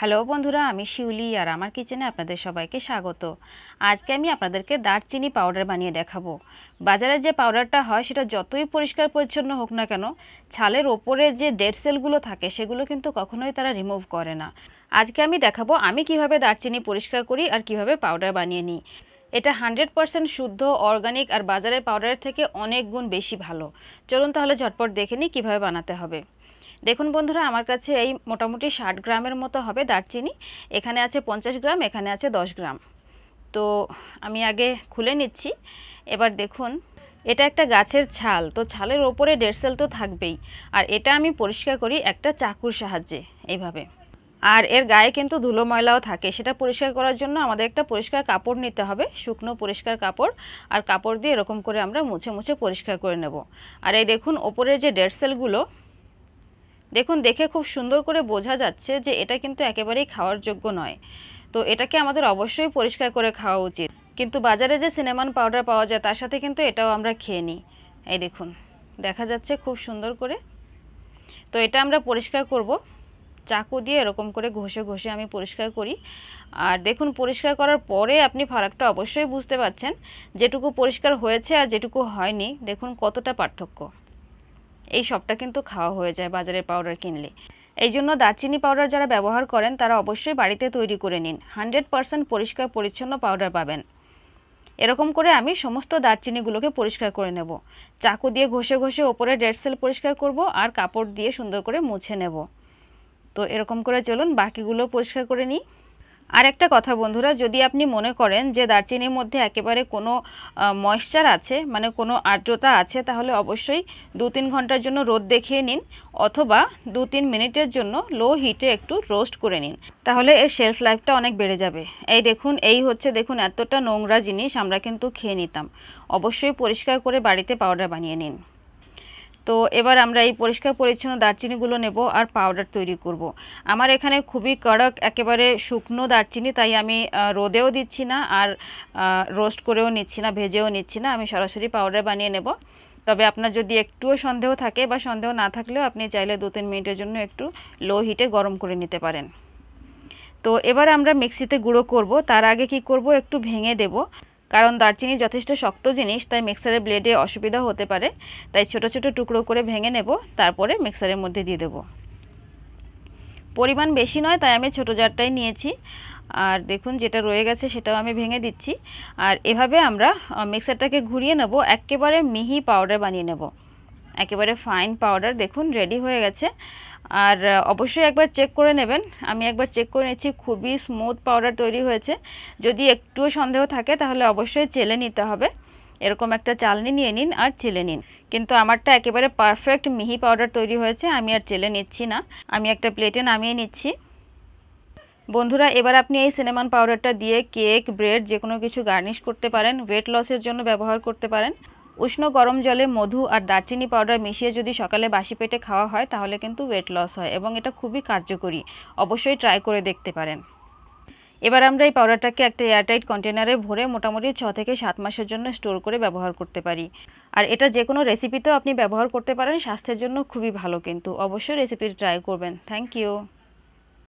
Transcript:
Hello বন্ধুরা, আমি শিউলি আর আমার কিচেনে আপনাদের সবাইকে স্বাগত। আজকে আমি আপনাদেরকে দারচিনি পাউডার বানিয়ে দেখাবো। বাজারে যে পাউডারটা হয়, সেটা যতই পরিষ্কার পরিচ্ছন্ন হোক না কেন, ছালের ওপরে যে ডেড সেলগুলো থাকে, সেগুলো কিন্তু কখনোই তারা রিমুভ করে না। আজকে আমি দেখাবো আমি কীভাবে দারচিনি পরিষ্কার করি আর কীভাবে পাউডার বানিয়ে নিই। এটা হান্ড্রেড পারসেন্ট শুদ্ধ, অর্গানিক আর বাজারের পাউডারের থেকে অনেক গুণ বেশি ভালো। চলুন তাহলে ঝটপট দেখে নিই কীভাবে বানাতে হবে। দেখুন বন্ধুরা, আমার কাছে এই মোটামুটি ষাট গ্রামের মতো হবে দারচিনি। এখানে আছে পঞ্চাশ গ্রাম, এখানে আছে দশ গ্রাম। তো আমি আগে খুলে নিচ্ছি। এবার দেখুন, এটা একটা গাছের ছাল, তো ছালের ওপরে দেড় সেল তো থাকবেই। আর এটা আমি পরিষ্কার করি একটা চাকুর সাহায্যে, এইভাবে। আর এর গায়ে কিন্তু ধুলো ময়লাও থাকে, সেটা পরিষ্কার করার জন্য আমাদের একটা পরিষ্কার কাপড় নিতে হবে, শুকনো পরিষ্কার কাপড়। আর কাপড় দিয়ে এরকম করে আমরা মুছে মুছে পরিষ্কার করে নেব। আর এই দেখুন, ওপরের যে ডেড সেলগুলো দেখুন, দেখে খুব সুন্দর করে বোঝা যাচ্ছে যে এটা কিন্তু একেবারেই খাওয়ার যোগ্য নয়। তো এটাকে আমাদের অবশ্যই পরিষ্কার করে খাওয়া উচিত। কিন্তু বাজারে যে সিনেমান পাউডার পাওয়া যায়, তার সাথে কিন্তু এটাও আমরা খেয়ে নিই। এই দেখুন, দেখা যাচ্ছে খুব সুন্দর করে। তো এটা আমরা পরিষ্কার করব। চাকু দিয়ে এরকম করে ঘষে ঘষে আমি পরিষ্কার করি। আর দেখুন, পরিষ্কার করার পরে আপনি ফারাকটা অবশ্যই বুঝতে পারছেন যেটুকু পরিষ্কার হয়েছে আর যেটুকু হয়নি। দেখুন কতটা পার্থক্য। এই সবটা কিন্তু খাওয়া হয়ে যায় বাজারের পাউডার কিনলে। এই জন্য দারচিনি পাউডার যারা ব্যবহার করেন, তারা অবশ্যই বাড়িতে তৈরি করে নিন। হান্ড্রেড পারসেন্ট পরিষ্কার পরিচ্ছন্ন পাউডার পাবেন। এরকম করে আমি সমস্ত দারচিনিগুলোকে পরিষ্কার করে নেব। চাকু দিয়ে ঘষে ঘষে ওপরে ডেড সেল পরিষ্কার করব আর কাপড় দিয়ে সুন্দর করে মুছে নেব। তো এরকম করে চলুন, বাকিগুলো পরিষ্কার করে নিই। আর একটা কথা বন্ধুরা, যদি আপনি মনে করেন যে দারচিনির মধ্যে একেবারে কোনো ময়েশ্চার আছে মানে কোনো আর্দ্রতা আছে, তাহলে অবশ্যই দু তিন ঘণ্টার জন্য রোদ দেখিয়ে নিন অথবা দু তিন মিনিটের জন্য লো হিটে একটু রোস্ট করে নিন। তাহলে এর শেলফ লাইফটা অনেক বেড়ে যাবে। এই দেখুন, এই হচ্ছে দেখুন এতটা নোংরা জিনিস আমরা কিন্তু খেয়ে নিতাম। অবশ্যই পরিষ্কার করে বাড়িতে পাউডার বানিয়ে নিন। তো এবার আমরা এই পরিষ্কার পরিচ্ছন্ন দারচিনিগুলো নেব আর পাউডার তৈরি করব। আমার এখানে খুবই কড়ক, একেবারে শুকনো দারচিনি, তাই আমি রোদেও দিচ্ছি না আর রোস্ট করেও নিচ্ছি না, ভেজেও নিচ্ছি না। আমি সরাসরি পাউডার বানিয়ে নেব। তবে আপনার যদি একটুও সন্দেহ থাকে বা সন্দেহ না থাকলেও আপনি চাইলে দু তিন মিনিটের জন্য একটু লো হিটে গরম করে নিতে পারেন। তো এবার আমরা মিক্সিতে গুঁড়ো করব। তার আগে কি করব? একটু ভেঙে দেব। কারণ দারচিনি যথেষ্ট শক্ত জিনিস, তাই মিক্সারের ব্লেডে অসুবিধা হতে পারে। তাই ছোট ছোট টুকরো করে ভেঙে নেব, তারপরে মিক্সারের মধ্যে দিয়ে দেব। পরিমাণ বেশি নয়, তাই আমি ছোট জারটাই নিয়েছি। আর দেখুন যেটা রয়ে গেছে সেটাও আমি ভেঙে দিচ্ছি। আর এভাবে আমরা মিক্সারটাকে ঘুরিয়ে নেব, একেবারে মিহি পাউডার বানিয়ে নেব। একেবারে ফাইন পাউডার দেখুন রেডি হয়ে গেছে। আর অবশ্যই একবার চেক করে নেবেন। আমি একবার চেক করে নিচ্ছি, খুবই স্মুথ পাউডার তৈরি হয়েছে। যদি একটুও সন্দেহ থাকে, তাহলে অবশ্যই চেলে নিতে হবে। এরকম একটা চালনি নিয়ে নিন আর চেলে নিন। কিন্তু আমারটা একেবারে পারফেক্ট মিহি পাউডার তৈরি হয়েছে, আমি আর চেলে নিচ্ছি না। আমি একটা প্লেটে নামিয়ে নিচ্ছি। বন্ধুরা, এবার আপনি এই সিনেমান পাউডারটা দিয়ে কেক ব্রেড যে কোনো কিছু গার্নিশ করতে পারেন। ওয়েট লসের জন্য ব্যবহার করতে পারেন। উষ্ণ গরম জলে মধু আর দারচিনি পাউডার মিশিয়ে যদি সকালে বাসি পেটে খাওয়া হয়, তাহলে কিন্তু ওয়েট লস হয় এবং এটা খুবই কার্যকরী। অবশ্যই ট্রাই করে দেখতে পারেন। এবার আমরা এই পাউডারটাকে একটা এয়ারটাইট কন্টেনারে ভরে মোটামুটি ছ থেকে সাত মাসের জন্য স্টোর করে ব্যবহার করতে পারি। আর এটা যে কোনো রেসিপিতেও আপনি ব্যবহার করতে পারেন, স্বাস্থ্যের জন্য খুবই ভালো কিন্তু। অবশ্যই রেসিপি ট্রাই করবেন। Thank you